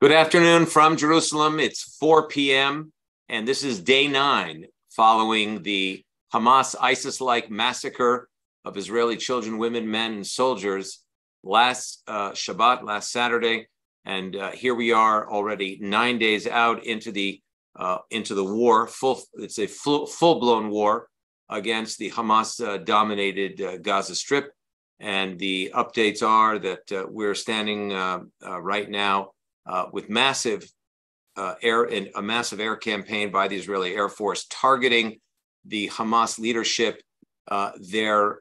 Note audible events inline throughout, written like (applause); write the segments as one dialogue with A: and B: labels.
A: Good afternoon from Jerusalem. It's 4 p.m., and this is day nine following the Hamas ISIS like massacre of Israeli children, women, men, and soldiers last uh, Shabbat, last Saturday. And uh, here we are already nine days out into the uh, into the war. Full, it's a full, full-blown war against the Hamas-dominated uh, uh, Gaza Strip. And the updates are that uh, we're standing right now uh, with massive uh, air and a massive air campaign by the Israeli Air Force targeting the Hamas leadership, uh, their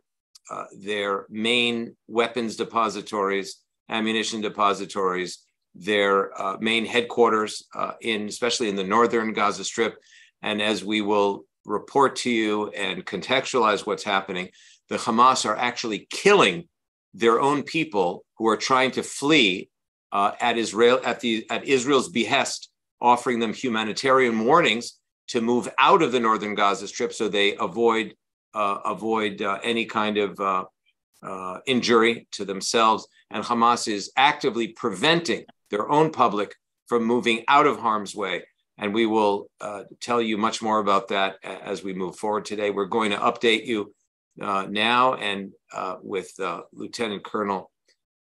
A: uh, their main weapons depositories, ammunition depositories, their uh, main headquarters uh, in especially in the northern Gaza Strip, and as we will report to you and contextualize what's happening, the Hamas are actually killing their own people who are trying to flee uh, at Israel at the at Israel's behest, offering them humanitarian warnings to move out of the northern Gaza Strip so they avoid uh, avoid uh, any kind of uh, uh, injury to themselves. And Hamas is actively preventing their own public from moving out of harm's way. And we will uh, tell you much more about that as we move forward today. We're going to update you now and with Lieutenant Colonel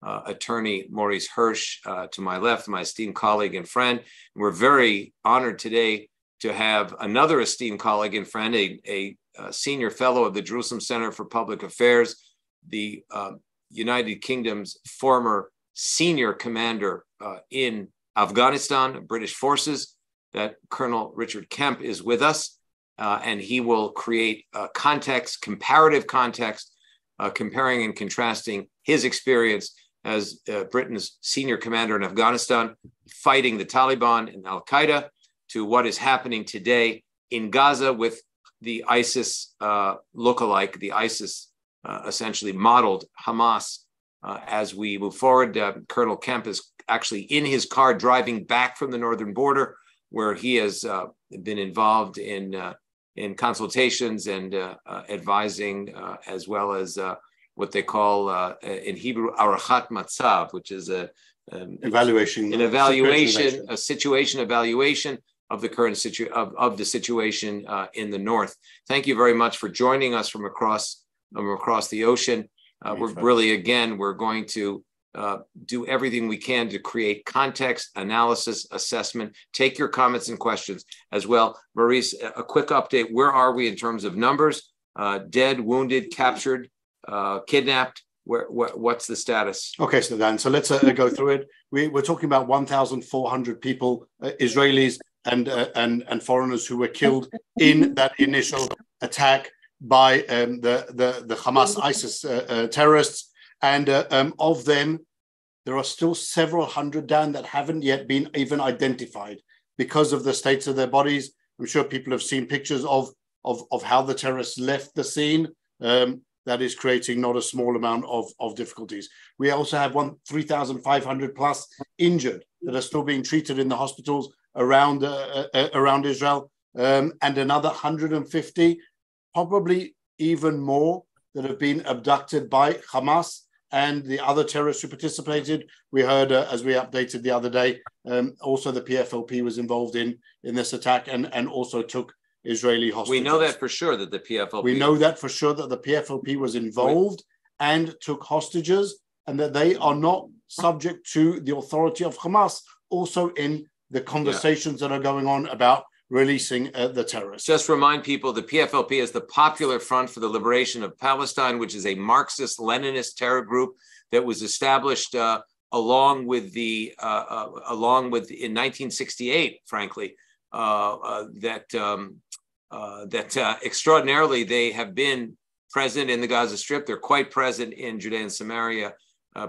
A: uh, attorney Maurice Hirsch uh, to my left, my esteemed colleague and friend. We're very honored today to have another esteemed colleague and friend, a, a, a senior fellow of the Jerusalem Center for Public Affairs, the uh, United Kingdom's former senior commander uh, in Afghanistan, British forces, that Colonel Richard Kemp is with us. Uh, and he will create context, comparative context, uh, comparing and contrasting his experience as uh, Britain's senior commander in Afghanistan, fighting the Taliban and Al Qaeda, to what is happening today in Gaza with the ISIS uh, lookalike, the ISIS uh, essentially modeled Hamas. Uh, as we move forward, uh, Colonel Kemp is actually in his car driving back from the northern border, where he has uh, been involved in in consultations and advising, as well as what they call uh, in Hebrew arachat matzav, which is a
B: um, evaluation,
A: an evaluation, a situation evaluation of the current situ of, of the situation uh, in the north. Thank you very much for joining us from across from across the ocean. Uh, we're really again we're going to uh, do everything we can to create context, analysis, assessment. Take your comments and questions as well. Maurice, a quick update. Where are we in terms of numbers? Uh, dead, wounded, captured, uh, kidnapped? Where, wh- what's the status?
B: Okay, so Dan, so let's uh, go through it. We, we're talking about 1,400 people, uh, Israelis and uh, and and foreigners who were killed in that initial attack by um, the, the the Hamas ISIS uh, uh, terrorists, and um, of them, there are still several hundred down that haven't yet been even identified because of the states of their bodies. I'm sure people have seen pictures of of of how the terrorists left the scene. Um, that is creating not a small amount of, of difficulties. We also have one 3,500 plus injured that are still being treated in the hospitals around uh, uh, uh, around Israel, um, and another 150, probably even more, that have been abducted by Hamas and the other terrorists who participated. We heard, uh, as we updated the other day, um, also the PFLP was involved in in this attack and and also took Israeli hostages.
A: We know that for sure that the PFLP.
B: We know that for sure that the PFLP was involved and took hostages, and that they are not subject to the authority of Hamas. Also, in the conversations yeah. that are going on about releasing uh, the terrorists.
A: Just remind people the PFLP is the Popular Front for the Liberation of Palestine, which is a Marxist Leninist terror group that was established uh, along with the uh, uh along with in 1968, frankly, uh, uh, that um, uh, that extraordinarily they have been present in the Gaza Strip. They're quite present in Judea and Samaria,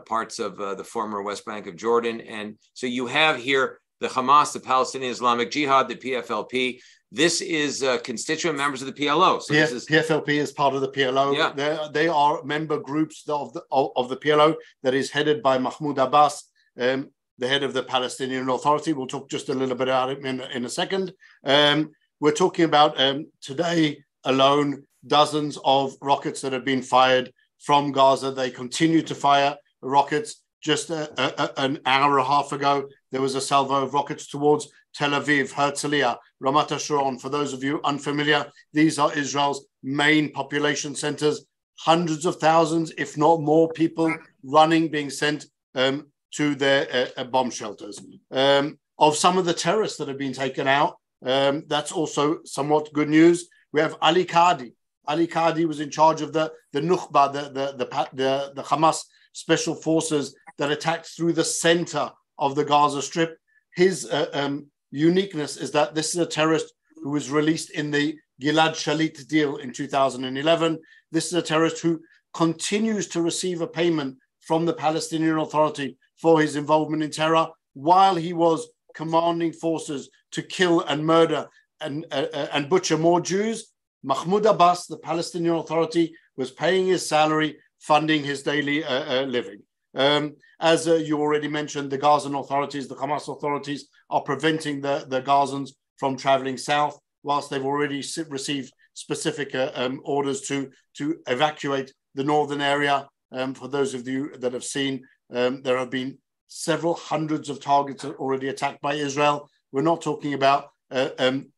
A: parts of the former West Bank of Jordan, and so you have here the Hamas, the Palestinian Islamic Jihad, the PFLP. This is uh, constituent members of the PLO.
B: So P- this is PFLP is part of the PLO. Yeah. They're, they are member groups of the of, of, the PLO that is headed by Mahmoud Abbas. Um, the head of the Palestinian Authority. We'll talk just a little bit about it in, in a second. Um, we're talking about um, today alone dozens of rockets that have been fired from Gaza. They continue to fire rockets. Just a, a, an hour and a half ago, there was a salvo of rockets towards Tel Aviv, Herzliya, Ramat HaSharon. For those of you unfamiliar, these are Israel's main population centers. Hundreds of thousands, if not more, people running, being sent um, to their uh, uh, bomb shelters. Um, of some of the terrorists that have been taken out, um, that's also somewhat good news. We have Ali Kadi. Ali Kadi was in charge of the, the Nukhba, the, the, the, the, the Hamas special forces that attacked through the center of the Gaza Strip. His uh, um, uniqueness is that this is a terrorist who was released in the Gilad Shalit deal in 2011. This is a terrorist who continues to receive a payment from the Palestinian Authority for his involvement in terror while he was commanding forces to kill and murder and, uh, and butcher more Jews. Mahmoud Abbas, the Palestinian Authority, was paying his salary, funding his daily uh, uh, living. Um, as uh, you already mentioned, the Gazan authorities, the Hamas authorities, are preventing the, the Gazans from traveling south, whilst they've already received specific uh, um, orders to, to evacuate the northern area. Um, for those of you that have seen, um, there have been several hundreds of targets already attacked by Israel. We're not talking about uh, um,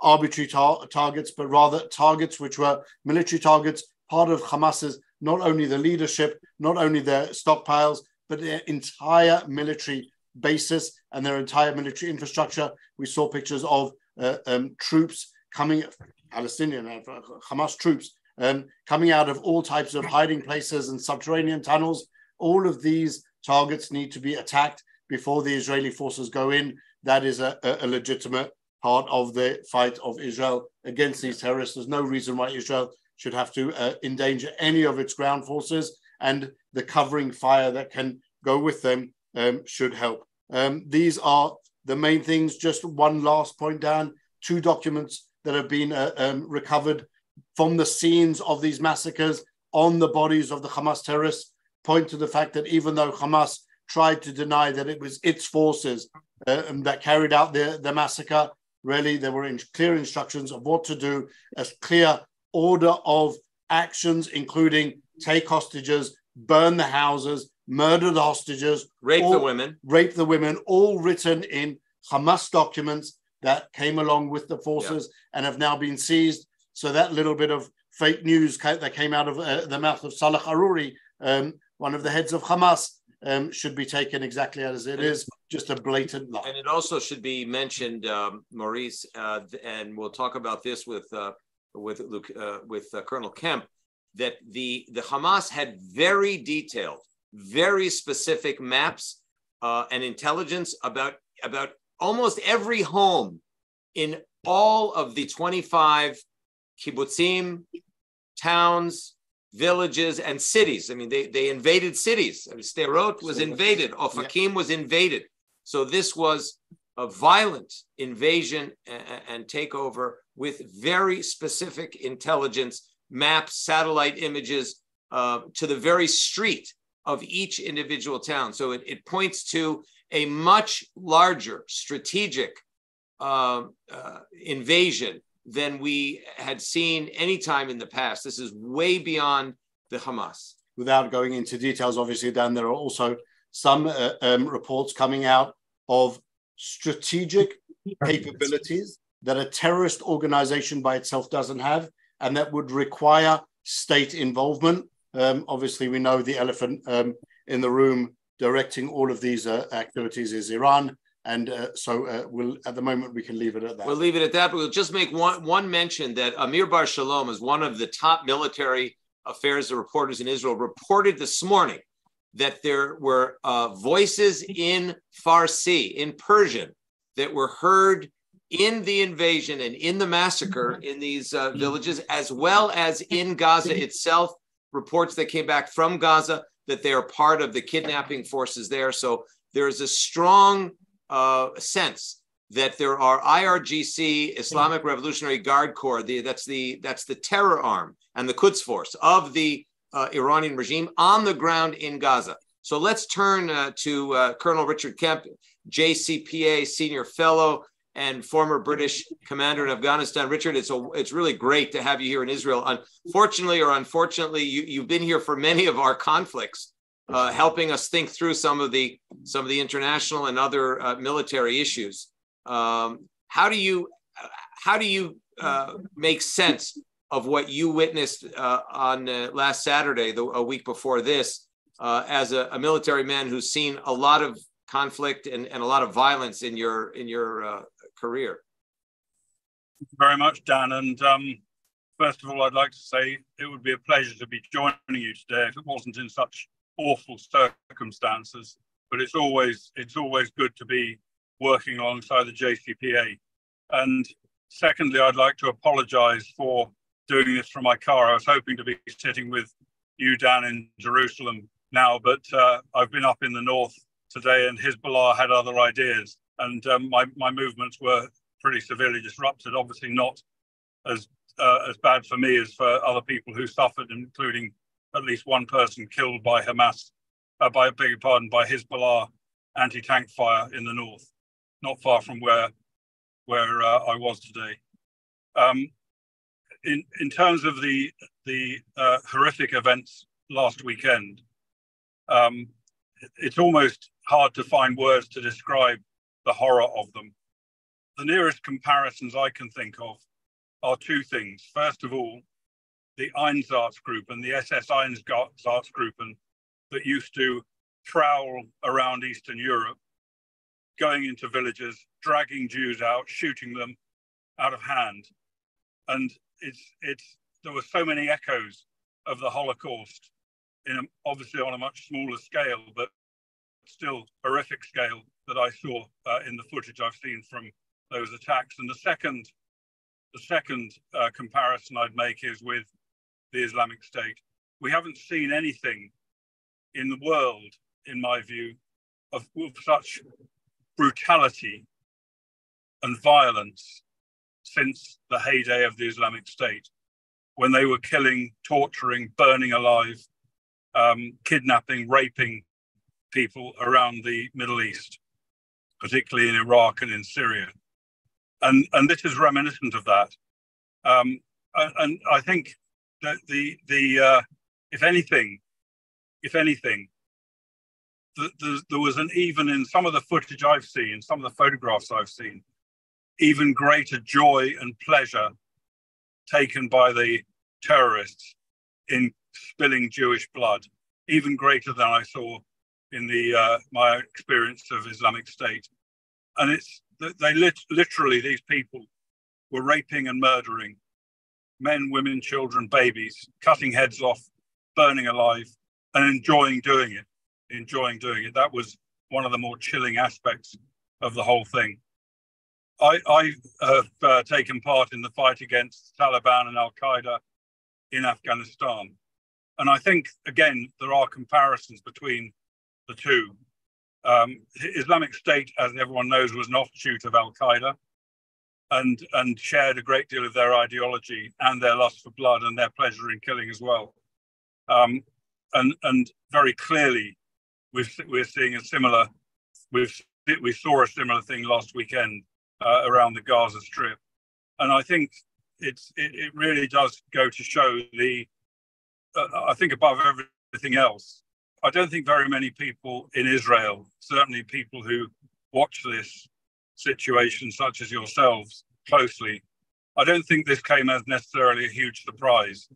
B: arbitrary tar- targets, but rather targets which were military targets, part of Hamas's not only the leadership, not only their stockpiles, but their entire military basis and their entire military infrastructure. We saw pictures of uh, um, troops coming, Palestinian, uh, Hamas troops, um, coming out of all types of hiding places and subterranean tunnels. All of these targets need to be attacked before the Israeli forces go in. That is a, a legitimate part of the fight of Israel against these terrorists. There's no reason why Israel should have to uh, endanger any of its ground forces, and the covering fire that can go with them um, should help. Um, these are the main things. Just one last point, Dan. Two documents that have been uh, um, recovered from the scenes of these massacres on the bodies of the Hamas terrorists point to the fact that even though Hamas tried to deny that it was its forces uh, that carried out the, the massacre, really there were in clear instructions of what to do, a clear order of actions, including take hostages, burn the houses, murder the hostages,
A: rape all, the women,
B: rape the women, all written in Hamas documents that came along with the forces yeah. and have now been seized. So that little bit of fake news that came out of uh, the mouth of Salah Haruri, um, one of the heads of Hamas, um, should be taken exactly as it is, just a blatant lie.
A: And it also should be mentioned, um, Maurice, uh, and we'll talk about this with uh, with Luke, uh, with uh, Colonel Kemp that the the Hamas had very detailed, very specific maps uh, and intelligence about about almost every home in all of the 25 kibbutzim, towns, villages, and cities. I mean, they, they invaded cities. I mean, Sderot was invaded, Ofakim yeah. was invaded. So this was a violent invasion and, and takeover with very specific intelligence, maps, satellite images uh, to the very street of each individual town. So it, it points to a much larger strategic uh, uh, invasion than we had seen any time in the past. This is way beyond the Hamas.
B: Without going into details, obviously, Dan, there are also some uh, um, reports coming out of strategic capabilities that a terrorist organization by itself doesn't have, and that would require state involvement. Um, obviously, we know the elephant um, in the room directing all of these uh, activities is Iran. And uh, so uh, we'll at the moment we can leave it at that.
A: We'll leave it at that, but we'll just make one one mention that Amir Bar Shalom is one of the top military affairs reporters in Israel. Reported this morning that there were uh, voices in Farsi, in Persian, that were heard in the invasion and in the massacre mm-hmm. in these uh, villages, as well as in Gaza itself. Reports that came back from Gaza that they are part of the kidnapping forces there. So there is a strong uh, sense that there are IRGC, Islamic Revolutionary Guard Corps. The, that's the that's the terror arm and the Quds Force of the uh, Iranian regime on the ground in Gaza. So let's turn uh, to uh, Colonel Richard Kemp, JCPA Senior Fellow and former British commander in Afghanistan. Richard, it's a, it's really great to have you here in Israel. Unfortunately or unfortunately, you, you've been here for many of our conflicts uh, helping us think through some of the some of the international and other uh, military issues. Um, how do you how do you uh, make sense of what you witnessed uh, on uh, last Saturday, the, a week before this, uh, as a, a, military man who's seen a lot of conflict and, and a lot of violence in your in your career?
C: very much, Dan. And um, first of all, I'd like to say it would be a pleasure to be joining you today if it wasn't in such awful circumstances. But it's always it's always good to be working alongside the JCPA. And secondly, I'd like to apologise for doing this from my car. I was hoping to be sitting with you, down in Jerusalem now, but uh, I've been up in the north today, and Hezbollah had other ideas, and um, my my movements were pretty severely disrupted. Obviously, not as uh, as bad for me as for other people who suffered, including at least one person killed by Hamas, uh, by beg your pardon, by Hezbollah anti-tank fire in the north, not far from where where uh, I was today. Um, in in terms of the the uh, horrific events last weekend, um, it's almost hard to find words to describe the horror of them the nearest comparisons I can think of are two things. First of all, the Einsatzgruppen and the SS Einsatzgruppen that used to prowl around Eastern Europe, going into villages, dragging Jews out, shooting them out of hand. And it's, it's, there were so many echoes of the Holocaust, in a, obviously on a much smaller scale, but still horrific scale that I saw uh, in the footage I've seen from those attacks. And the second, the second uh, comparison I'd make is with the Islamic State. We haven't seen anything in the world, in my view, of, of such brutality and violence since the heyday of the Islamic State, when they were killing, torturing, burning alive, um, kidnapping, raping people around the Middle East, particularly in Iraq and in Syria and and this is reminiscent of that. Um, and I think that the the uh, if anything, if anything, the, the, there was an even in some of the footage I've seen, some of the photographs I've seen, even greater joy and pleasure taken by the terrorists in spilling Jewish blood, even greater than I saw in the uh, my experience of Islamic State. And it's they lit- literally, these people were raping and murdering men, women, children, babies, cutting heads off, burning alive, and enjoying doing it. Enjoying doing it. That was one of the more chilling aspects of the whole thing. I, I have uh, taken part in the fight against Taliban and Al Qaeda in Afghanistan. And I think, again, there are comparisons between the two. Um, Islamic State, as everyone knows, was an offshoot of Al Qaeda and, and shared a great deal of their ideology and their lust for blood and their pleasure in killing as well. Um, and, and very clearly, we are we're seeing a similar, we've, we saw a similar thing last weekend uh, around the Gaza Strip. And I think it's, it, it really does go to show the, uh, I think above everything else, I don't think very many people in Israel, certainly people who watch this situation, such as yourselves, closely, I don't think this came as necessarily a huge surprise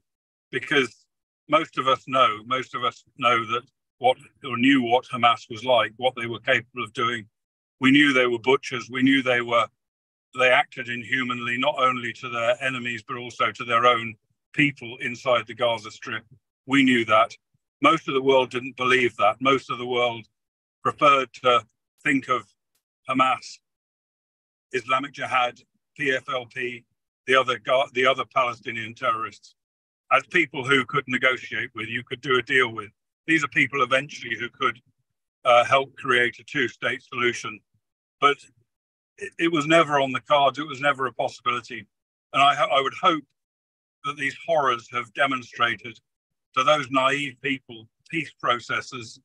C: because most of us know, most of us know that what or knew what Hamas was like, what they were capable of doing. We knew they were butchers. We knew they were they acted inhumanly, not only to their enemies but also to their own people inside the Gaza Strip. We knew that. Most of the world didn't believe that. Most of the world preferred to think of Hamas, Islamic Jihad, PFLP, the other the other Palestinian terrorists, as people who could negotiate with, you could do a deal with. These are people eventually who could uh, help create a two-state solution, but it, it, was never on the cards. It was never a possibility, and I, I would hope that these horrors have demonstrated to those naive people, peace processors,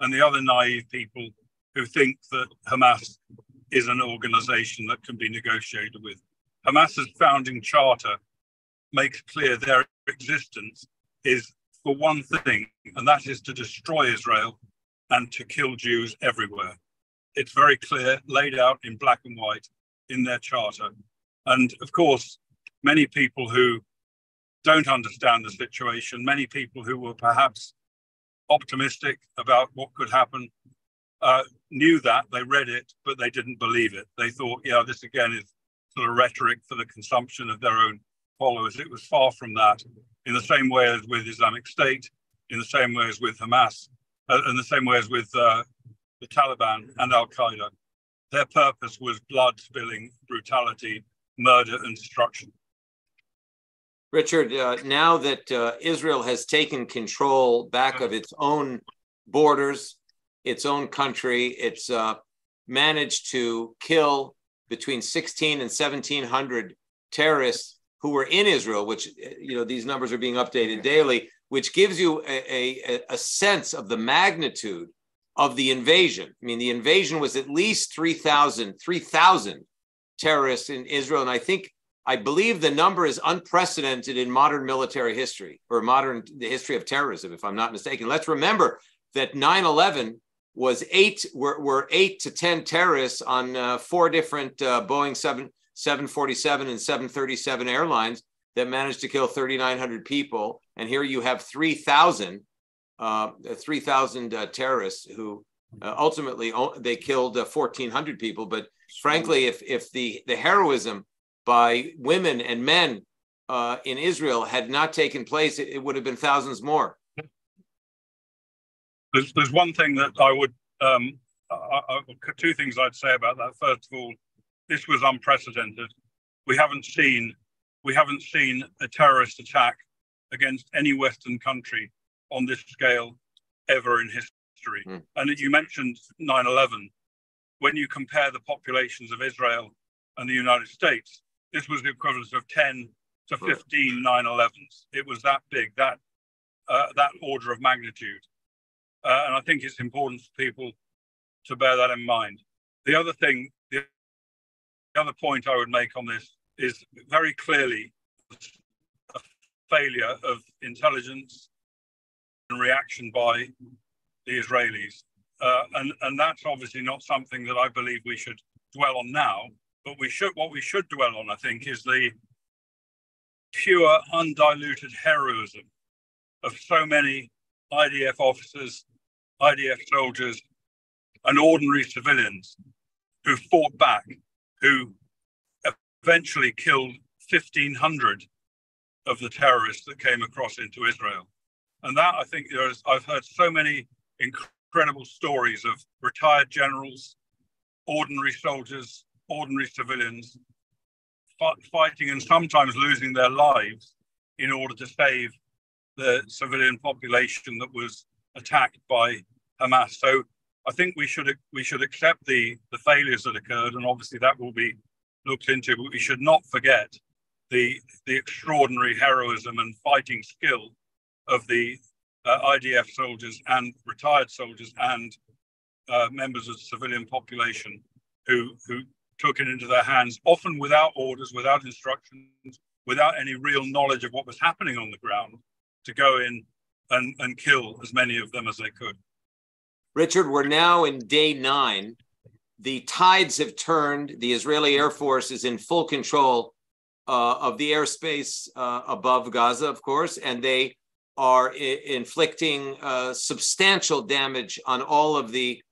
C: and the other naive people who think that Hamas is an organization that can be negotiated with. Hamas's founding charter makes clear their existence is for one thing, and that is to destroy Israel and to kill Jews everywhere. It's very clear, laid out in black and white in their charter. And of course, many people who don't understand the situation, many people who were perhaps optimistic about what could happen, uh, knew that, they read it, but they didn't believe it. They thought, yeah, this again is sort of rhetoric for the consumption of their own followers. It was far from that, in the same way as with Islamic State, in the same way as with Hamas, uh, in the same way as with uh, the Taliban and Al Qaeda. Their purpose was blood spilling, brutality, murder, and destruction.
A: Richard, uh, now that uh, Israel has taken control back of its own borders, its own country, it's uh, managed to kill between 16 and 1700 terrorists who were in Israel, which, you know, these numbers are being updated daily, which gives you a, a, a sense of the magnitude of the invasion. I mean, the invasion was at least 3,000 3,000 terrorists in Israel. And I think I believe the number is unprecedented in modern military history or modern the history of terrorism, if I'm not mistaken. Let's remember that 9/11 was eight were, were eight to ten terrorists on uh, four different uh, Boeing 7 747 and 737 airlines that managed to kill 3,900 people, and here you have 3,000 uh, 3,000 uh, terrorists who uh, ultimately they killed 1,400 uh, people. But frankly, if if the the heroism by women and men in Israel had not taken place, it, it, would have been thousands more.
C: There's, there's one thing that I would, um, I, I, two things I'd say about that. First of all, this was unprecedented. We haven't seen, we haven't seen a terrorist attack against any Western country on this scale ever in history. Mm. And you mentioned 9 11. When you compare the populations of Israel and the United States, this was the equivalent of 10 to 15 9-11s. It was that big, that uh, that order of magnitude. Uh, and I think it's important for people to bear that in mind. The other thing, the, the other point I would make on this is very clearly a failure of intelligence and reaction by the Israelis. Uh, and, and that's obviously not something that I believe we should dwell on now, but we should what we should dwell on, I think, is the pure, undiluted heroism of so many IDF officers, IDF soldiers, and ordinary civilians who fought back, who eventually killed 1,500 of the terrorists that came across into Israel. And that, I think, there's, I've heard so many incredible stories of retired generals, ordinary soldiers, ordinary civilians fighting and sometimes losing their lives in order to save the civilian population that was attacked by Hamas. So I think we should we should accept the the failures that occurred, and obviously that will be looked into. But we should not forget the the extraordinary heroism and fighting skill of the uh, IDF soldiers and retired soldiers and uh, members of the civilian population who who took it into their hands, often without orders, without instructions, without any real knowledge of what was happening on the ground, to go in and, and kill as many of them as they could.
A: Richard, we're now in day nine. The tides have turned. The Israeli Air Force is in full control uh, of the airspace uh, above Gaza, of course, and they are I- inflicting uh, substantial damage on all of the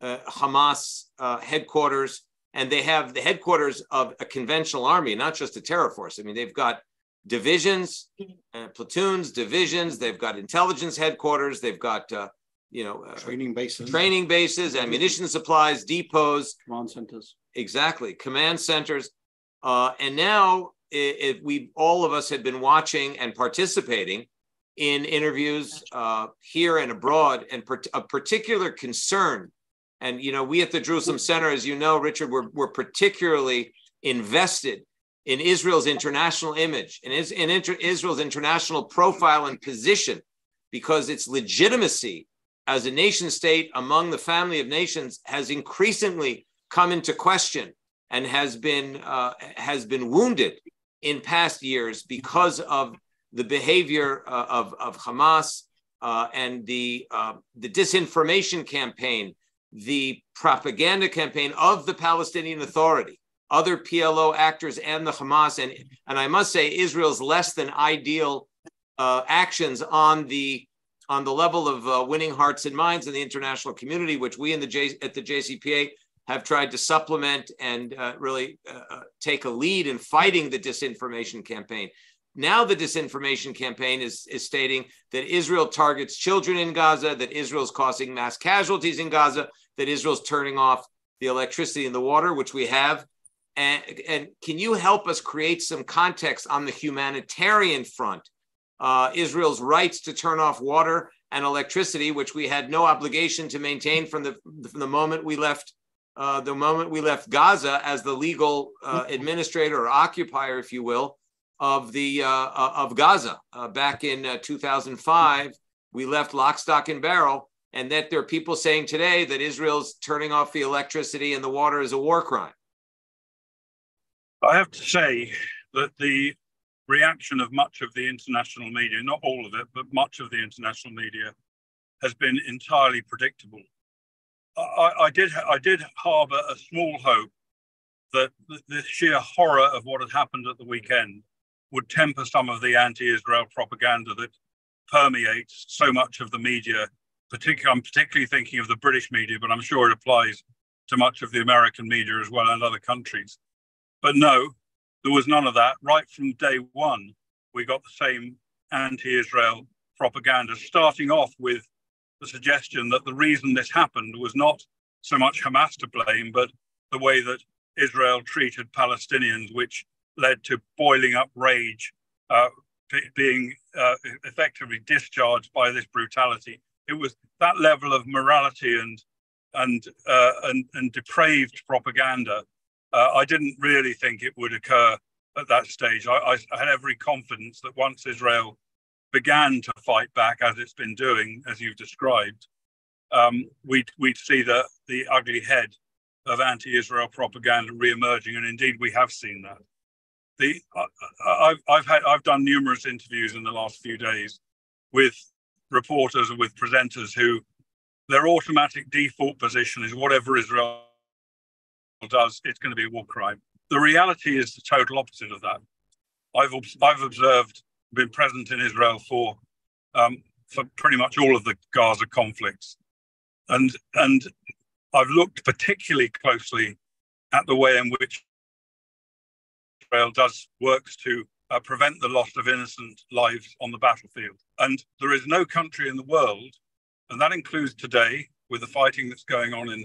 A: uh, Hamas uh, headquarters and they have the headquarters of a conventional army, not just a terror force. I mean, they've got divisions, uh, platoons, divisions. They've got intelligence headquarters. They've got uh, you know uh,
B: training bases,
A: training bases, ammunition supplies, depots,
B: command centers.
A: Exactly, command centers. Uh, and now, if we all of us had been watching and participating in interviews uh, here and abroad, and per- a particular concern and you know, we at the Jerusalem Center, as you know, Richard, we're, we're particularly invested in Israel's international image and in, inter- Israel's international profile and position because its legitimacy as a nation state among the family of nations has increasingly come into question and has been uh, has been wounded in past years because of the behavior uh, of, of Hamas uh, and the, uh, the disinformation campaign, the propaganda campaign of the Palestinian Authority, other PLO actors, and the Hamas. And, and I must say, Israel's less than ideal uh, actions on the on the level of uh, winning hearts and minds in the international community, which we in the J- at the JCPA have tried to supplement and uh, really uh, uh, take a lead in fighting the disinformation campaign. Now, the disinformation campaign is, is stating that Israel targets children in Gaza, that Israel is causing mass casualties in Gaza, that Israel's turning off the electricity and the water, which we have. And, and can you help us create some context on the humanitarian front? Uh, Israel's rights to turn off water and electricity, which we had no obligation to maintain from the, from the moment we left uh, the moment we left Gaza as the legal uh, administrator or occupier, if you will, of the uh, uh of Gaza uh, back in uh, 2005. We left lock, stock, and barrel, and that there are people saying today that Israel's turning off the electricity and the water is a war crime.
C: I have to say that the reaction of much of the international media, not all of it, but much of the international media, has been entirely predictable. I, I did I did harbour a small hope that the, the sheer horror of what had happened at the weekend would temper some of the anti-Israel propaganda that permeates so much of the media. Particularly, I'm particularly thinking of the British media, but I'm sure it applies to much of the American media as well and other countries. But no, there was none of that. Right from day one, we got the same anti-Israel propaganda, starting off with the suggestion that the reason this happened was not so much Hamas to blame, but the way that Israel treated Palestinians, which led to boiling up rage, uh, being uh, effectively discharged by this brutality. It was that level of morality and and uh, and, and depraved propaganda. Uh, I didn't really think it would occur at that stage. I, I, had every confidence that once Israel began to fight back as it's been doing, as you've described, um, we'd, we'd see the, the ugly head of anti-Israel propaganda re-emerging, and indeed we have seen that. The, I've, I've, had, I've done numerous interviews in the last few days with reporters and with presenters who their automatic default position is whatever Israel does, it's going to be a war crime. The reality is the total opposite of that. I've, I've observed been present in Israel for um, for pretty much all of the Gaza conflicts, and and I've looked particularly closely at the way in which Israel does works to uh, prevent the loss of innocent lives on the battlefield. And there is no country in the world, and that includes today with the fighting that's going on in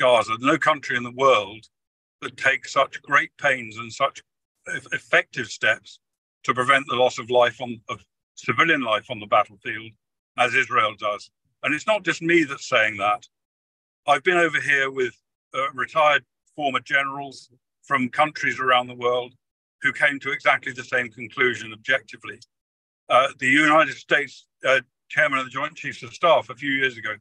C: Gaza, no country in the world that takes such great pains and such effective steps to prevent the loss of life on of civilian life on the battlefield as Israel does. And it's not just me that's saying that. I've been over here with uh, retired former generals from countries around the world who came to exactly the same conclusion objectively. Uh, the United States uh, chairman of the Joint Chiefs of Staff a few years ago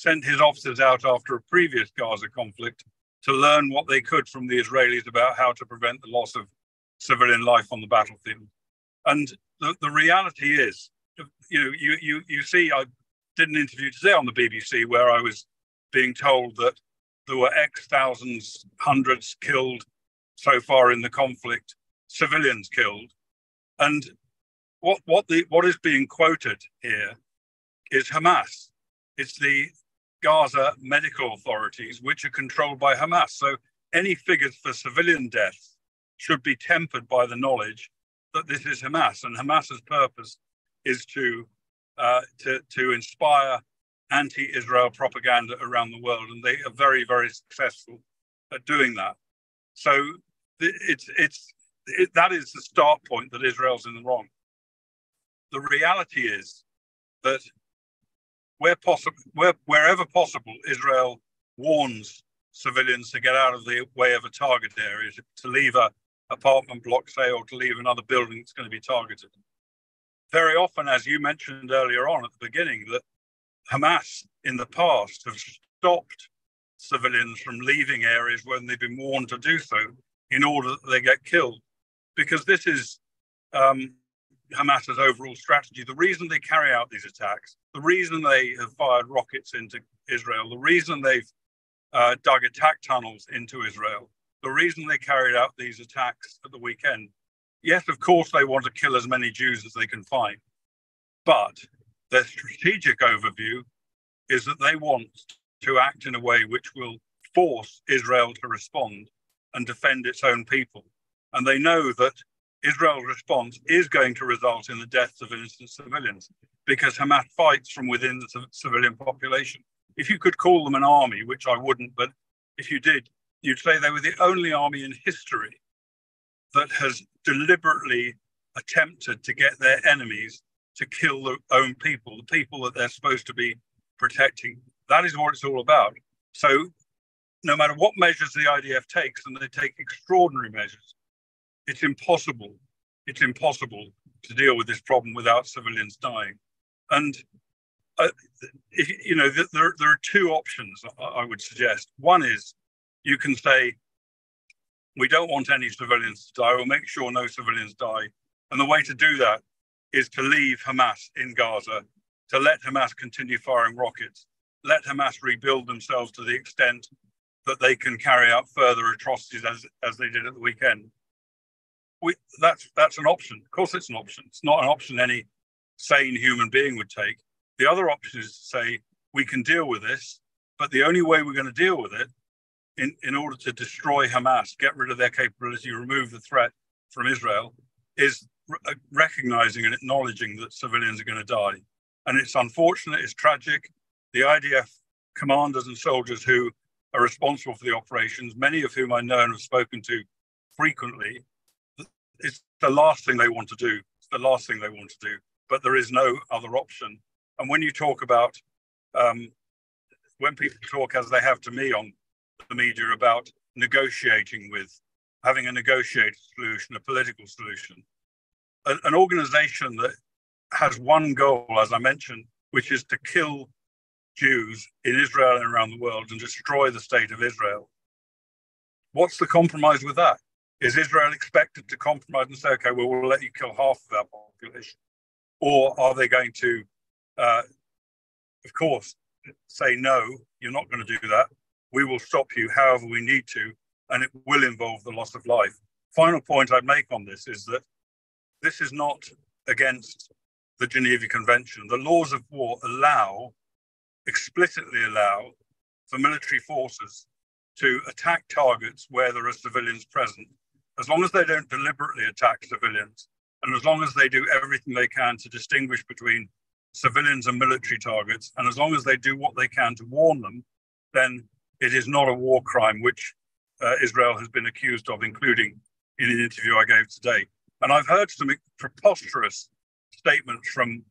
C: sent his officers out after a previous Gaza conflict to learn what they could from the Israelis about how to prevent the loss of civilian life on the battlefield. And the, the reality is, you know, you, you, you see, I did an interview today on the BBC where I was being told that there were X thousands, hundreds killed so far in the conflict, civilians killed. And what, what, the, what is being quoted here is Hamas. It's the Gaza medical authorities, which are controlled by Hamas. So any figures for civilian deaths should be tempered by the knowledge that this is Hamas, and Hamas's purpose is to uh, to to inspire anti-Israel propaganda around the world, and they are very very successful at doing that. So it's it's it, that is the start point that Israel's in the wrong. The reality is that where possible, where, wherever possible, Israel warns civilians to get out of the way of a target area, to leave a, apartment block, say, or to leave another building that's going to be targeted. Very often, as you mentioned earlier on at the beginning, that Hamas in the past have stopped civilians from leaving areas when they've been warned to do so in order that they get killed. Because this is um, Hamas's overall strategy. The reason they carry out these attacks, the reason they have fired rockets into Israel, the reason they've uh, dug attack tunnels into Israel, the reason they carried out these attacks at the weekend. Yes, of course, they want to kill as many Jews as they can find, but their strategic overview is that they want to act in a way which will force Israel to respond and defend its own people. And they know that Israel's response is going to result in the deaths of innocent civilians because Hamas fights from within the civilian population. If you could call them an army, which I wouldn't, but if you did, you'd say they were the only army in history that has deliberately attempted to get their enemies to kill their own people, the people that they're supposed to be protecting. That is what it's all about. So, no matter what measures the IDF takes, and they take extraordinary measures, it's impossible. It's impossible to deal with this problem without civilians dying. And uh, you know, there, there are two options I would suggest. One is you can say, we don't want any civilians to die. We'll make sure no civilians die. And the way to do that is to leave Hamas in Gaza, to let Hamas continue firing rockets, let Hamas rebuild themselves to the extent that they can carry out further atrocities as, as they did at the weekend we, that's that's an option. Of course, it's an option. It's not an option any sane human being would take. The other option is to say we can deal with this, but the only way we're going to deal with it, in in order to destroy Hamas, get rid of their capability, remove the threat from Israel, is uh, recognizing and acknowledging that civilians are going to die. And it's unfortunate. It's tragic. The IDF commanders and soldiers who are responsible for the operations, many of whom I know and have spoken to frequently, it's the last thing they want to do. It's the last thing they want to do. But there is no other option. And when you talk about, um, when people talk as they have to me on the media about negotiating with, having a negotiated solution, a political solution, an, an organization that has one goal, as I mentioned, which is to kill Jews in Israel and around the world and destroy the state of Israel. What's the compromise with that? Is Israel expected to compromise and say, okay, well, we'll let you kill half of our population? Or are they going to, uh, of course, say, no, you're not going to do that. We will stop you however we need to, and it will involve the loss of life. Final point I'd make on this is that this is not against the Geneva Convention. The laws of war allow, explicitly allow, for military forces to attack targets where there are civilians present as long as they don't deliberately attack civilians, and as long as they do everything they can to distinguish between civilians and military targets, and as long as they do what they can to warn them, then it is not a war crime, which uh, Israel has been accused of, including in an interview I gave today. And I've heard some preposterous statements from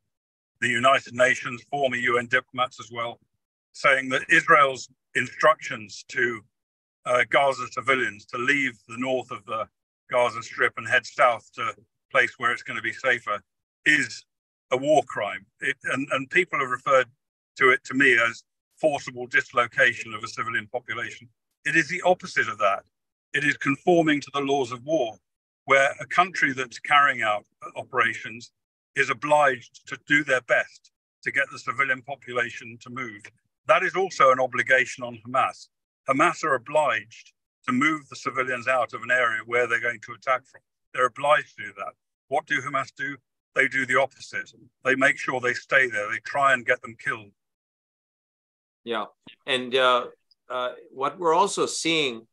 C: the United Nations, former UN diplomats as well, saying that Israel's instructions to uh, Gaza civilians to leave the north of the Gaza Strip and head south to a place where it's going to be safer is a war crime. It, and, and people have referred to it to me as forcible dislocation of a civilian population. It is the opposite of that. It is conforming to the laws of war, where a country that's carrying out operations is obliged to do their best to get the civilian population to move. That is also an obligation on Hamas. Hamas are obliged to move the civilians out of an area where they're going to attack from. They're obliged to do that. What do Hamas do? They do the opposite. They make sure they stay there. They try and get them killed.
A: Yeah. And uh, uh, what we're also seeing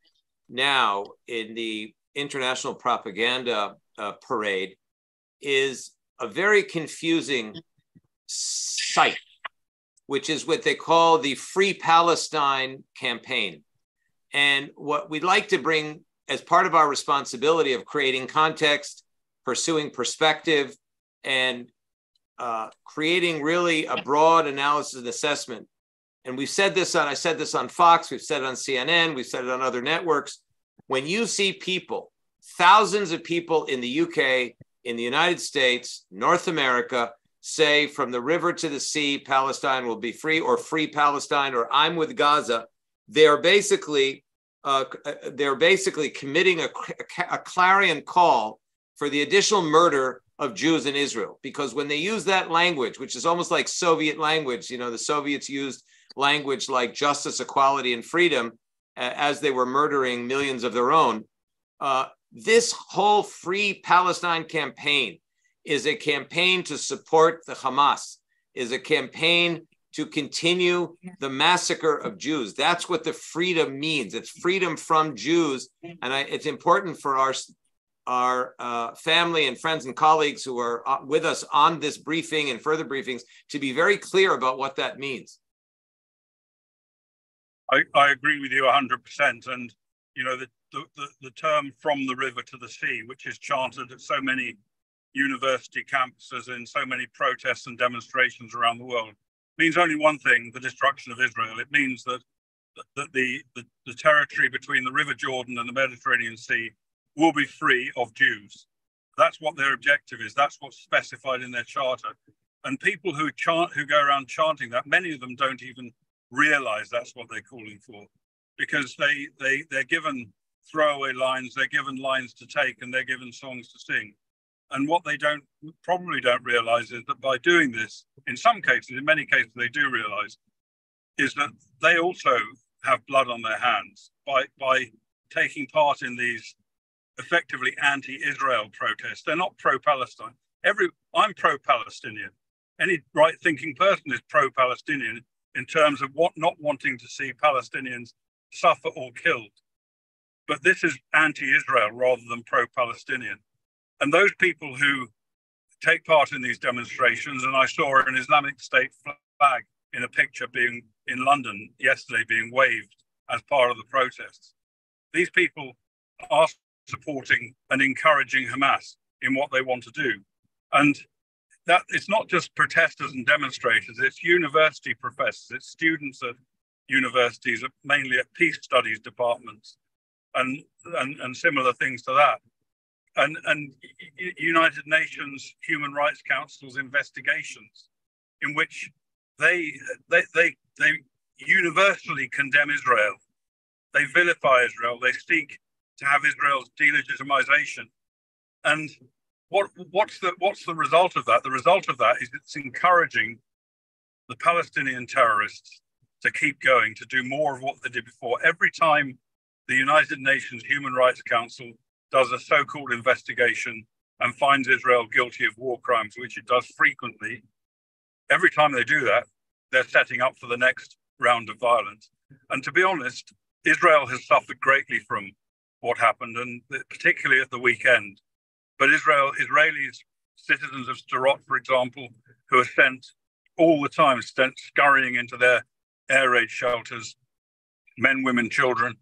A: now in the international propaganda uh, parade is a very confusing sight, which is what they call the Free Palestine campaign. And what we'd like to bring as part of our responsibility of creating context, pursuing perspective, and uh, creating really a broad analysis and assessment. And we've said this on, I said this on Fox, we've said it on CNN, we've said it on other networks. When you see people, thousands of people in the UK, in the United States, North America, say from the river to the sea, Palestine will be free, or free Palestine, or I'm with Gaza, they're basically uh, they're basically committing a, a clarion call for the additional murder of Jews in Israel. Because when they use that language, which is almost like Soviet language, you know, the Soviets used language like justice, equality, and freedom uh, as they were murdering millions of their own. Uh, this whole Free Palestine campaign is a campaign to support the Hamas, is a campaign to continue the massacre of Jews. That's what the freedom means. It's freedom from Jews, and I, it's important for our our uh, family and friends and colleagues who are uh, with us on this briefing and further briefings to be very clear about what that means.
C: I, I agree with you 100%. And, you know, the, the, the term from the river to the sea, which is chanted at so many university campuses in so many protests and demonstrations around the world, means only one thing the destruction of Israel. It means that, that the, the, the territory between the River Jordan and the Mediterranean Sea will be free of Jews. That's what their objective is. That's what's specified in their charter. And people who chant, who go around chanting that, many of them don't even realize that's what they're calling for, because they they they're given throwaway lines, they're given lines to take, and they're given songs to sing. And what they don't probably don't realize is that by doing this, in some cases, in many cases, they do realize, is that they also have blood on their hands by by taking part in these effectively anti-Israel protests. They're not pro-Palestine. Every I'm pro-Palestinian. Any right-thinking person is pro-Palestinian in terms of what not wanting to see Palestinians suffer or killed. But this is anti-Israel rather than pro-Palestinian. And those people who take part in these demonstrations, and I saw an Islamic State flag in a picture being in London yesterday being waved as part of the protests. These people are supporting and encouraging Hamas in what they want to do. And that it's not just protesters and demonstrators, it's university professors, it's students at universities, mainly at peace studies departments, and, and, and similar things to that. And, and United Nations Human Rights Council's investigations, in which they, they, they, they universally condemn Israel. They vilify Israel. They seek to have Israel's delegitimization. And what, what's, the, what's the result of that? The result of that is it's encouraging the Palestinian terrorists to keep going, to do more of what they did before. Every time the United Nations Human Rights Council does a so called investigation and finds Israel guilty of war crimes, which it does frequently, every time they do that, they're setting up for the next round of violence. And to be honest, Israel has suffered greatly from what happened, and particularly at the weekend. But Israel, Israelis, citizens of Sderot, for example, who are sent all the time, sent scurrying into their air raid shelters, men, women, children,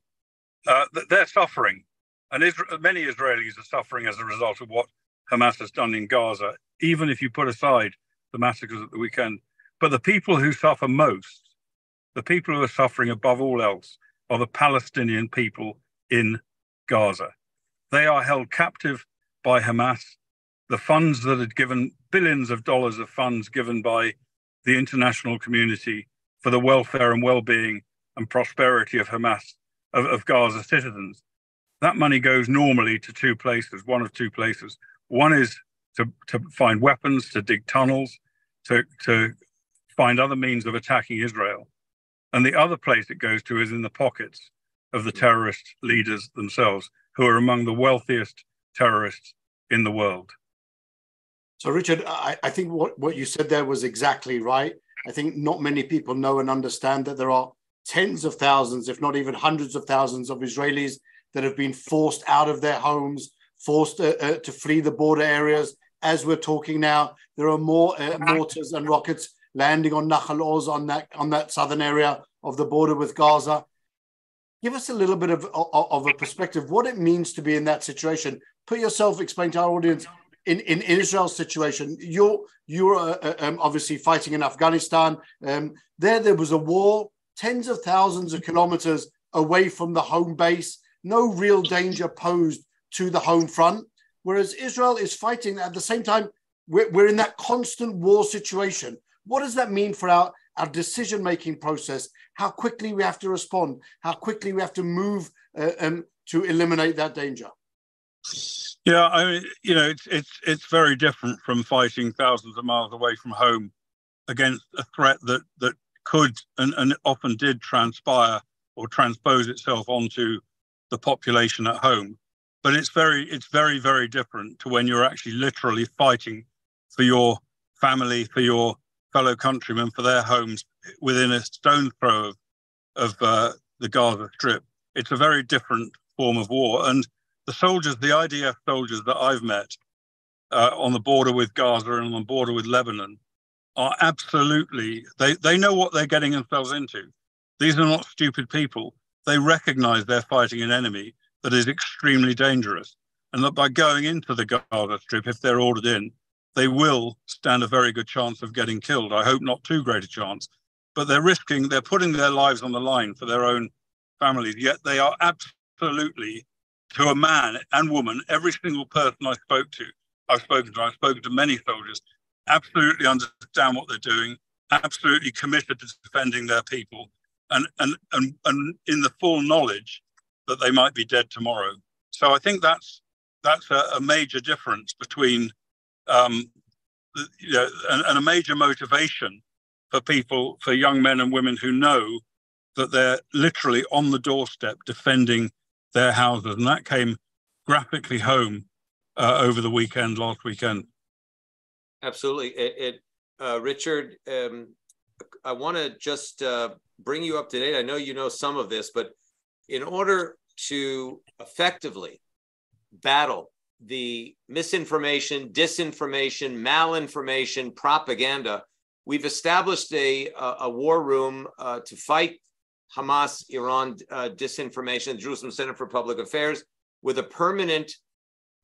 C: uh, they're suffering. And many Israelis are suffering as a result of what Hamas has done in Gaza, even if you put aside the massacres at the weekend. But the people who suffer most, the people who are suffering above all else, are the Palestinian people in Gaza. They are held captive by Hamas. The funds that had given billions of dollars of funds given by the international community for the welfare and well-being and prosperity of Hamas of, of Gaza citizens. That money goes normally to two places, one of two places. One is to, to find weapons, to dig tunnels, to, to find other means of attacking Israel. And the other place it goes to is in the pockets of the terrorist leaders themselves, who are among the wealthiest terrorists in the world.
B: So, Richard, I, I, think what, what you said there was exactly right. I think not many people know and understand that there are tens of thousands, if not even hundreds of thousands, of Israelis that have been forced out of their homes, forced uh, uh, to flee the border areas. As we're talking now, there are more uh, mortars and rockets landing on Nahal Oz on that on that southern area of the border with Gaza. Give us a little bit of, of a perspective what it means to be in that situation. Put yourself explain to our audience in, in israel's situation. You're you're uh, uh, um, obviously fighting in afghanistan. Um, there there was a war tens of thousands of kilometers away from the home base no real danger posed to the home front. Whereas israel is fighting at the same time we're, we're in that constant war situation. What does that mean for our our decision making process, how quickly we have to respond, how quickly we have to move uh, um, to eliminate that danger.
C: Yeah, I mean, you know, it's it's it's very different from fighting thousands of miles away from home against a threat that that could and, and often did transpire or transpose itself onto the population at home. But it's very it's very very different to when you're actually literally fighting for your family, for your fellow countrymen, for their homes within a stone throw of, of uh, the Gaza Strip. It's a very different form of war, and the soldiers, the IDF soldiers that I've met uh, on the border with Gaza and on the border with Lebanon, are absolutely they they know what they're getting themselves into. These are not stupid people. They recognize they're fighting an enemy that is extremely dangerous, and that by going into the Gaza Strip, if they're ordered in, they will stand a very good chance of getting killed. I hope not too great a chance, but they're risking, they're putting their lives on the line for their own families. Yet they are absolutely to a man and woman, every single person I spoke to, I've spoken to, I've spoken to many soldiers, absolutely understand what they're doing, absolutely committed to defending their people, and, and, and, and in the full knowledge that they might be dead tomorrow. So I think that's that's a, a major difference between, um, you know, and, and a major motivation for people, for young men and women who know that they're literally on the doorstep defending their houses. And that came graphically home uh, over the weekend, last weekend.
A: Absolutely. It, it uh, Richard, um, I want to just uh, bring you up to date. I know you know some of this, but in order to effectively battle the misinformation, disinformation, malinformation, propaganda, we've established a, a, war room uh, to fight Hamas Iran uh, disinformation, the Jerusalem Center for Public Affairs, with a permanent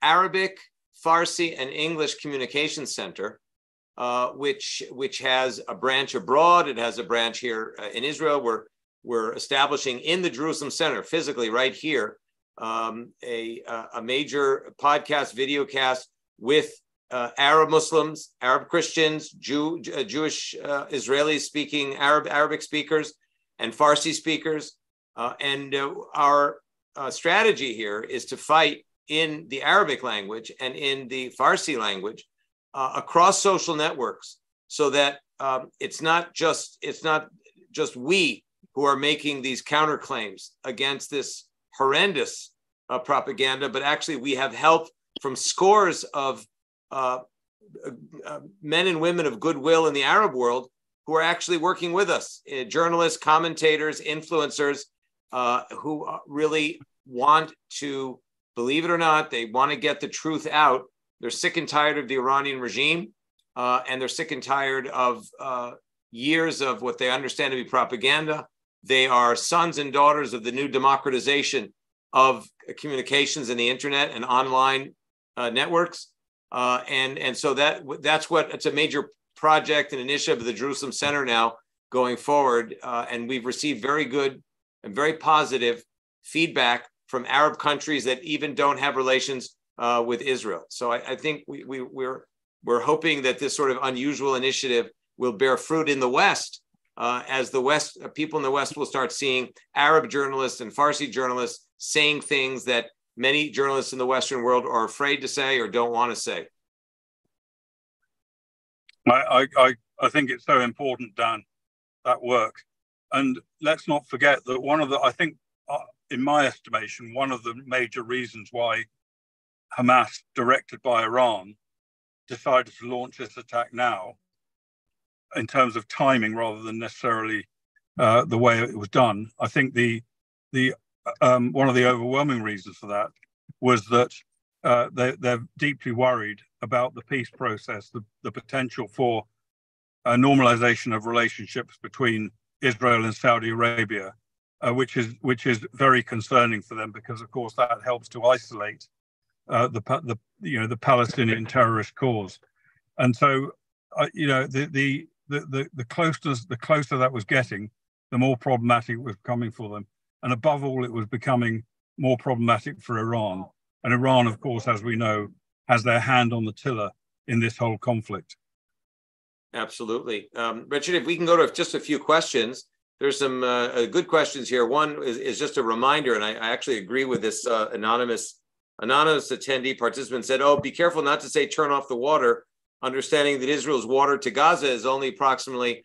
A: Arabic, Farsi, and English communication center, uh, which which has a branch abroad. It has a branch here uh, in Israel. We're we're establishing in the Jerusalem Center, physically right here, um, a a major podcast video cast with uh, Arab Muslims, Arab Christians, Jew, uh, Jewish uh, Israeli speaking Arab Arabic speakers, and Farsi speakers. Uh, and our strategy here is to fight in the Arabic language and in the Farsi language uh, across social networks, so that um, it's not just it's not just we who are making these counterclaims against this horrendous uh, propaganda, but actually we have help from scores of uh, men and women of goodwill in the Arab world who are actually working with us uh, journalists, commentators, influencers uh, who really want to, believe it or not, they want to get the truth out. They're sick and tired of the Iranian regime, uh, and they're sick and tired of uh, years of what they understand to be propaganda. They are sons and daughters of the new democratization of communications and the internet and online uh, networks. Uh, and and so that that's what it's a major project and initiative of the Jerusalem Center now going forward. Uh, and we've received very good and very positive feedback from Arab countries that even don't have relations uh, with Israel. So I, I think we, we, we're, we're hoping that this sort of unusual initiative will bear fruit in the West uh, as the West uh, people in the West will start seeing Arab journalists and Farsi journalists saying things that many journalists in the Western world are afraid to say or don't want to say.
C: I, I, I think it's so important, Dan, that work. And let's not forget that one of the, I think, uh, in my estimation, one of the major reasons why Hamas, directed by Iran, decided to launch this attack now, in terms of timing rather than necessarily uh, the way it was done, I think the the um, one of the overwhelming reasons for that was that uh, they, they're deeply worried about the peace process, the, the potential for a normalization of relationships between Israel and Saudi Arabia, uh, which is which is very concerning for them because, of course, that helps to isolate uh, the the you know the Palestinian terrorist cause, and so uh, you know the, the the the closer the closer that was getting, the more problematic it was becoming for them, and above all, it was becoming more problematic for Iran. And Iran, of course, as we know, has their hand on the tiller in this whole conflict.
A: Absolutely. Um, Richard, if we can go to just a few questions, there's some uh, uh good questions here. One is, is, just a reminder, and I, I actually agree with this uh, anonymous anonymous attendee participant said, "Oh, be careful not to say turn off the water." Understanding that Israel's water to Gaza is only approximately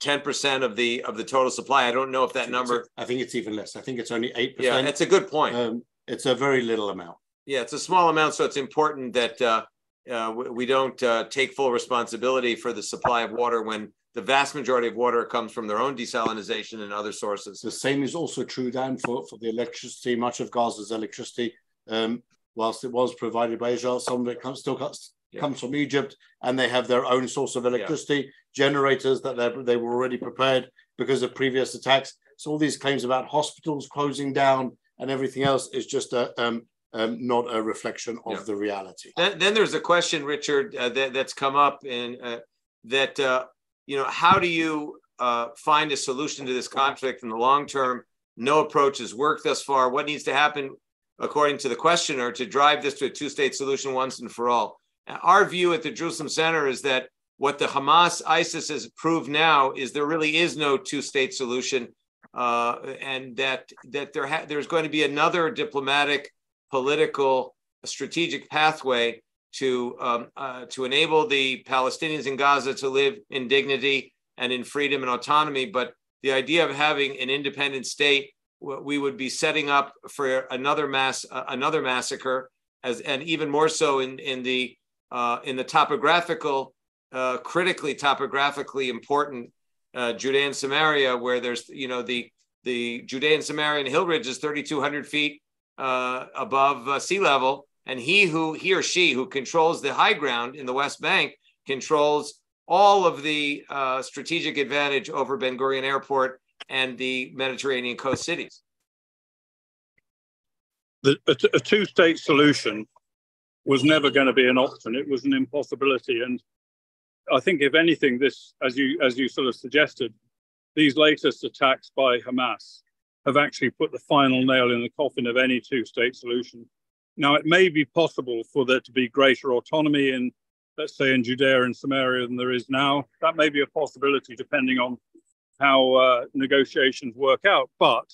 A: 10% of the of the total supply. I don't know if that number.
B: I think it's even less. I think it's only 8%.
A: Yeah, it's a good point. Um,
B: it's a very little amount.
A: Yeah, it's a small amount, so it's important that uh, uh, we don't uh, take full responsibility for the supply of water when the vast majority of water comes from their own desalination and other sources.
B: The same is also true, Dan, for, for the electricity. Much of Gaza's electricity, um, whilst it was provided by Israel, some of it comes, still comes, yeah. comes from Egypt, and they have their own source of electricity, yeah. generators that they were already prepared because of previous attacks. So all these claims about hospitals closing down and everything else is just a um, um, not a reflection of yeah. the reality.
A: Then, then, there's a question, Richard, uh, that, that's come up and uh, that uh, you know, how do you uh, find a solution to this conflict in the long term? No approach has worked thus far. What needs to happen, according to the questioner, to drive this to a two state solution once and for all? Our view at the Jerusalem Center is that what the Hamas ISIS has proved now is there really is no two state solution. Uh, and that that there ha- there's going to be another diplomatic, political, strategic pathway to um, uh, to enable the Palestinians in Gaza to live in dignity and in freedom and autonomy. But the idea of having an independent state, we would be setting up for another mass uh, another massacre, as and even more so in in the uh, in the topographical, uh, critically topographically important uh, Judea Samaria, where there's you know the the Judea and Samarian hill ridge is 3,200 feet uh, above sea level. And he who he or she who controls the high ground in the West Bank controls all of the uh, strategic advantage over Ben Gurion Airport and the Mediterranean coast cities.
C: The, a, a two-state solution was never going to be an option. It was an impossibility, and I think, if anything, this, as you as you sort of suggested, these latest attacks by Hamas have actually put the final nail in the coffin of any two-state solution. Now, it may be possible for there to be greater autonomy in, let's say, in Judea and Samaria than there is now. That may be a possibility depending on how uh, negotiations work out. But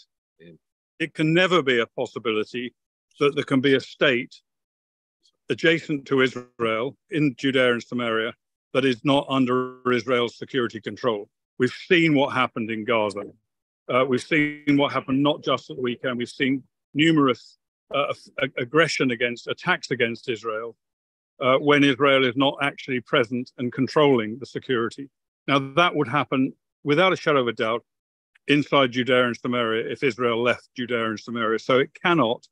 C: it can never be a possibility that there can be a state adjacent to Israel in Judea and Samaria that is not under Israel's security control. We've seen what happened in Gaza. Uh, we've seen what happened not just at the weekend, we've seen numerous uh, aggression against attacks against Israel uh, when Israel is not actually present and controlling the security. Now, that would happen without a shadow of a doubt inside Judea and Samaria if Israel left Judea and Samaria. So it cannot,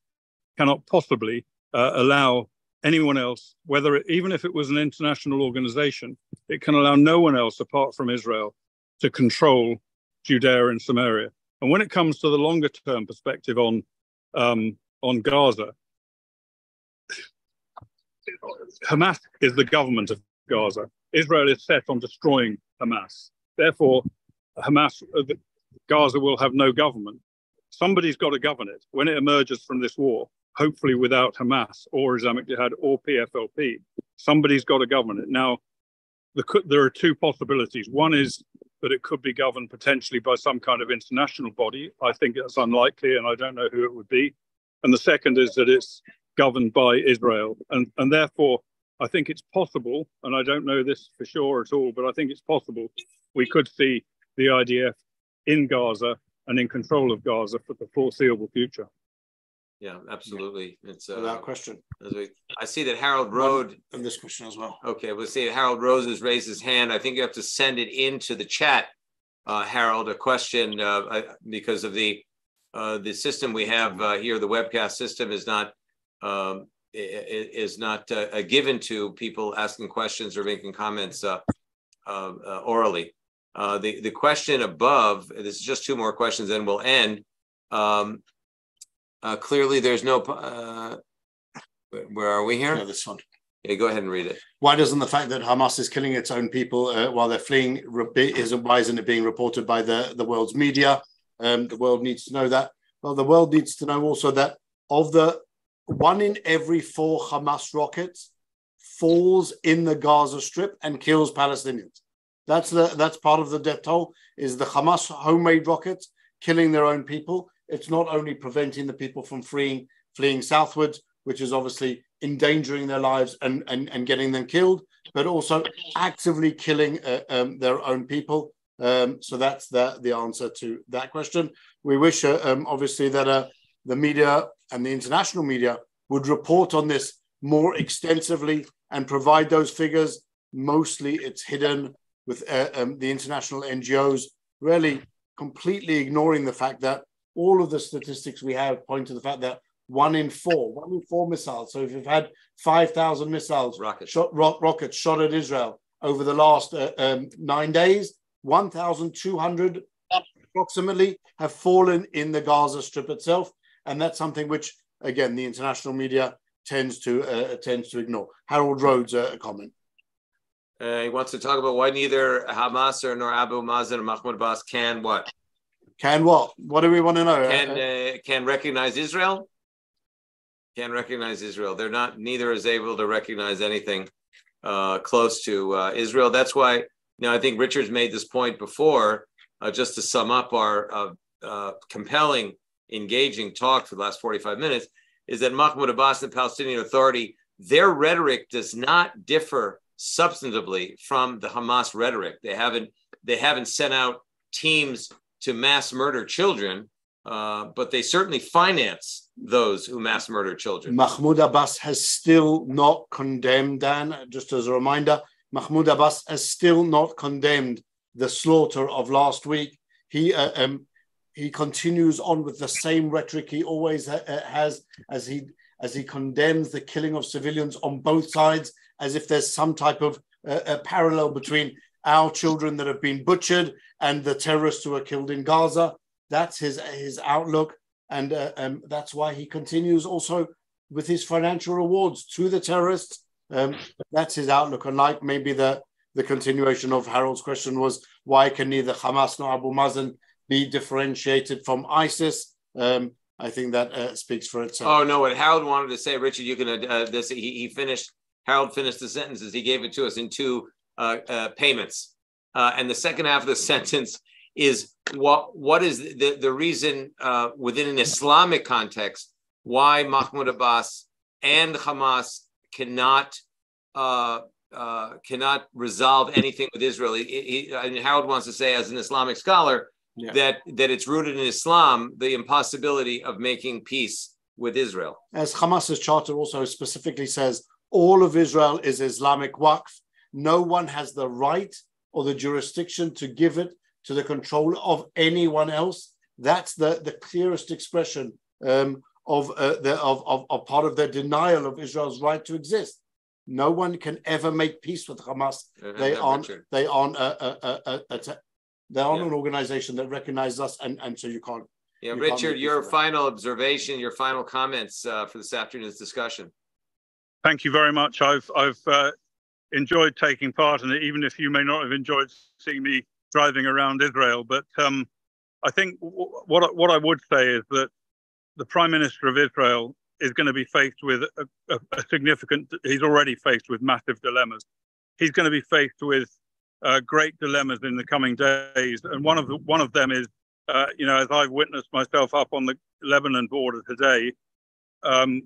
C: cannot possibly uh, allow anyone else, whether it, even if it was an international organization, it can allow no one else apart from Israel to control Judea and Samaria. And when it comes to the longer term perspective on um, on Gaza. Hamas is the government of Gaza. Israel is set on destroying Hamas. Therefore, Hamas, uh, Gaza will have no government. Somebody's got to govern it when it emerges from this war, hopefully without Hamas or Islamic Jihad or PFLP. Somebody's got to govern it. Now, the, there are two possibilities. One is that it could be governed potentially by some kind of international body. I think it's unlikely, and I don't know who it would be and the second is that it's governed by Israel. And, and therefore, I think it's possible, and I don't know this for sure at all, but I think it's possible we could see the IDF in Gaza and in control of Gaza for the foreseeable future.
A: Yeah, absolutely. It's
B: uh, without question.
A: I see that Harold Rhode
B: and this question as well.
A: Okay, we'll see Harold Rhode has raised his hand. I think you have to send it into the chat, uh, Harold. A question uh, because of the uh, the system we have uh, here, the webcast system, is not um, is not uh, given to people asking questions or making comments uh, uh, orally. the the question above, this is just two more questions, and we'll end. Um, clearly, there's no. where are we here?
B: Yeah, this one.
A: Yeah, go ahead and read it.
B: Why doesn't the fact that Hamas is killing its own people uh, while they're fleeing isn't why isn't it being reported by the the world's media? Um, the world needs to know that. Well, the world needs to know also that of the one in every four Hamas rockets falls in the Gaza Strip and kills Palestinians. That's the that's part of the death toll. Is the Hamas homemade rockets killing their own people? It's not only preventing the people from fleeing fleeing southwards, which is obviously endangering their lives and, and, and getting them killed, but also actively killing uh, um, their own people. Um, so that's the, the answer to that question. We wish, uh, um, obviously, that uh, the media and the international media would report on this more extensively and provide those figures. Mostly it's hidden with uh, um, the international NGOs really completely ignoring the fact that all of the statistics we have point to the fact that one in four, one in four missiles. So if you've had 5,000 missiles, rockets. Shot, ro- rockets shot at Israel over the last uh, um, nine days, 1,200 approximately have fallen in the Gaza Strip itself. And that's something which, again, the international media tends to uh, tends to ignore. Harold Rhodes, uh, a comment.
A: Uh, he wants to talk about why neither Hamas or nor Abu Mazen or Mahmoud Abbas can what?
B: Can what? What do we want to know?
A: Can uh, can recognize Israel? Can recognize Israel. They're not. Neither is able to recognize anything uh, close to uh, Israel. That's why. You know, I think Richard's made this point before. Uh, just to sum up our uh, compelling, engaging talk for the last 45 minutes, is that Mahmoud Abbas and the Palestinian Authority, their rhetoric does not differ substantively from the Hamas rhetoric. They haven't they haven't sent out teams to mass murder children, uh, but they certainly finance those who mass murder children.
B: Mahmoud Abbas has still not condemned, Dan, just as a reminder, Mahmoud Abbas has still not condemned the slaughter of last week. He uh, um, he continues on with the same rhetoric he always ha- has as he as he condemns the killing of civilians on both sides as if there's some type of uh, parallel between our children that have been butchered and the terrorists who are killed in Gaza. That's his his outlook, and uh, um, that's why he continues also with his financial rewards to the terrorists. Um, that's his outlook. Unlike maybe the the continuation of Harold's question was why can neither Hamas nor Abu Mazen be differentiated from ISIS? Um, I think that uh, speaks for itself.
A: Oh no! What Harold wanted to say, Richard, you can uh, this. He, he finished Harold finished the sentences. He gave it to us in two uh, uh, payments. Uh, and the second half of the (laughs) sentence is what what is the, the reason uh, within an Islamic context why Mahmoud Abbas and Hamas cannot uh, uh, cannot resolve anything with Israel. He, he, Howard wants to say, as an Islamic scholar, yeah. that that it's rooted in Islam, the impossibility of making peace with Israel.
B: As Hamas's charter also specifically says, all of Israel is Islamic Waqf. No one has the right or the jurisdiction to give it to the control of anyone else. That's the, the clearest expression um, of, uh, the, of, of, of, part of their denial of Israel's right to exist. No one can ever make peace with Hamas. Uh, they aren't. They aren't. A, a, a, a, they aren't yeah. an organization that recognizes us, and, and so you can't.
A: Yeah, you Richard, can't your final observation, your final comments uh, for this afternoon's discussion
C: thank you very much. I've I've uh, enjoyed taking part in it, even if you may not have enjoyed seeing me driving around Israel. But um, I think w- what what I would say is that the Prime Minister of Israel is going to be faced with a, a, a significant. He's already faced with massive dilemmas. He's going to be faced with uh, great dilemmas in the coming days, and one of the, one of them is, uh, you know, as I've witnessed myself up on the Lebanon border today, um,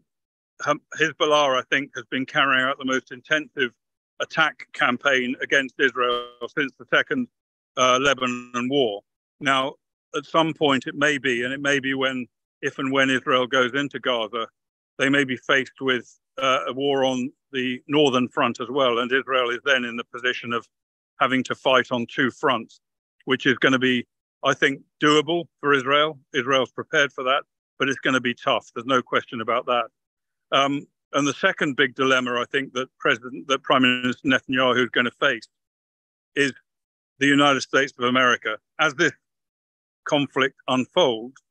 C: Hezbollah, I think, has been carrying out the most intensive attack campaign against Israel since the second uh, Lebanon war. Now, at some point, it may be, and it may be when, if and when Israel goes into Gaza, they may be faced with uh, a war on the northern front as well, and Israel is then in the position of having to fight on two fronts, which is going to be, I think, doable for Israel. Israel's prepared for that, but it's going to be tough. There's no question about that. Um, and the second big dilemma I think that President, that Prime Minister Netanyahu is going to face is the United States of America. As this conflict unfolds,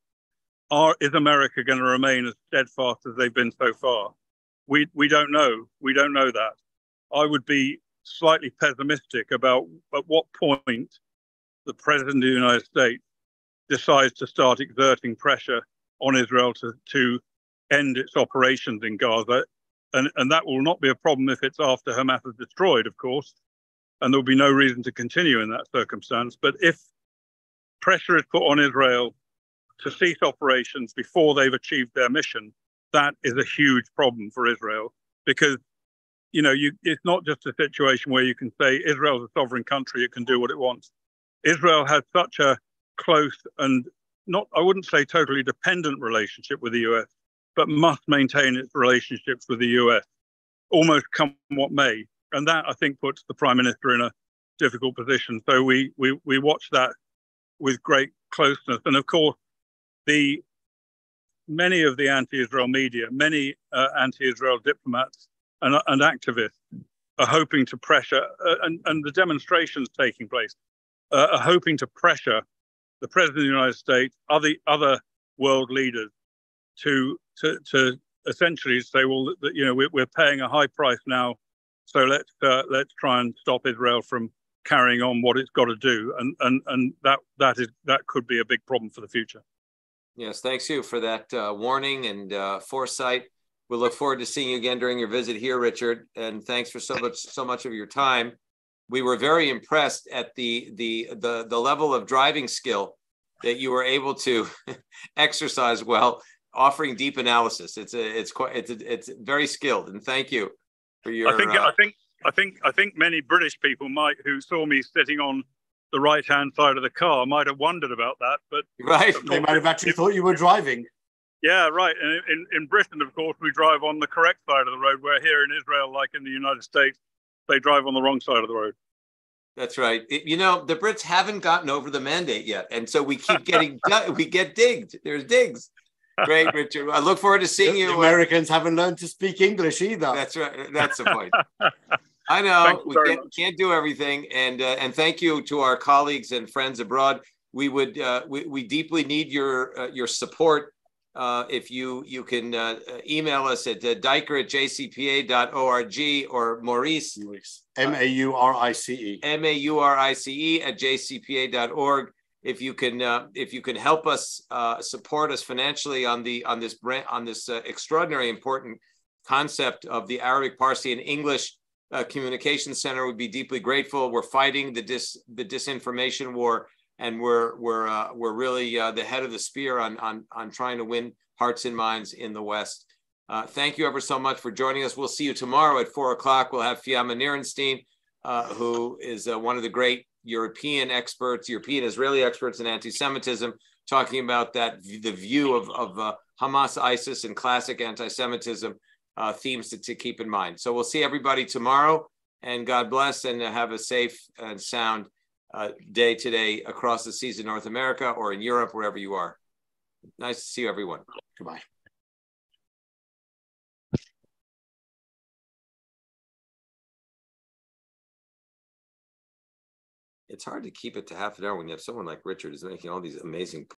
C: are, is America going to remain as steadfast as they've been so far? We, we don't know. We don't know that. I would be slightly pessimistic about at what point the President of the United States decides to start exerting pressure on Israel to, to end its operations in Gaza. And, and that will not be a problem if it's after Hamas is destroyed, of course. And there'll be no reason to continue in that circumstance. But if pressure is put on Israel to cease operations before they've achieved their mission, that is a huge problem for Israel because you know you it's not just a situation where you can say Israel's a sovereign country, it can do what it wants. Israel has such a close and not I wouldn't say totally dependent relationship with the US, but must maintain its relationships with the US, almost come what may. And that I think puts the prime minister in a difficult position. So we we we watch that with great closeness. And of course, the many of the anti-Israel media, many uh, anti-Israel diplomats and, and, activists are hoping to pressure, uh, and, and, the demonstrations taking place uh, are hoping to pressure the president of the United States, other other world leaders, to to, to essentially say, well, you know, we're, we're paying a high price now, so let's uh, let's try and stop Israel from carrying on what it's got to do, and and and that that is that could be a big problem for the future.
A: Yes, thanks you for that uh, warning and uh, foresight. We look forward to seeing you again during your visit here, Richard. And thanks for so much so much of your time. We were very impressed at the the the the level of driving skill that you were able to (laughs) exercise well, offering deep analysis. It's a it's quite it's a, it's very skilled. And thank you for your.
C: I think uh, I think I think I think many British people might who saw me sitting on the right hand side of the car might have wondered about that, but
B: right, they might have actually thought you were driving.
C: Yeah, right. And in, in Britain, of course, we drive on the correct side of the road. Where here in Israel, like in the United States, they drive on the wrong side of the road.
A: That's right. It, you know, the Brits haven't gotten over the mandate yet, and so we keep getting (laughs) we get digged. There's digs. Great, (laughs) Richard. I look forward to seeing you.
B: The Americans haven't learned to speak English either.
A: That's right. That's the point. (laughs) I know we can't, can't, do everything, and uh, and thank you to our colleagues and friends abroad. We would uh, we, we deeply need your uh, your support. Uh, if you you can uh, email us at uh, diker at jcpa.org or Maurice Maurice.
B: M A U R I C E
A: M A U R I C E at jcpa.org. If you can uh, if you can help us support us financially on the on this brand on this extraordinary important concept of the Arabic Farsi and English uh, Communications Center would be deeply grateful. We're fighting the dis the disinformation war, and we're we're uh, we're really uh, the head of the spear on on on trying to win hearts and minds in the West. Uh, thank you ever so much for joining us. We'll see you tomorrow at four o'clock. We'll have Fiamma Nirenstein, uh, who is uh, one of the great European experts, European Israeli experts in anti-Semitism, talking about that the view of of Hamas, ISIS, and classic anti-Semitism uh, themes to, to keep in mind. So we'll see everybody tomorrow, and God bless, and have a safe and sound uh, day today across the seas in North America or in Europe, wherever you are. Nice to see you, everyone.
B: Goodbye.
A: It's hard to keep it to half an hour when you have someone like Richard is making all these amazing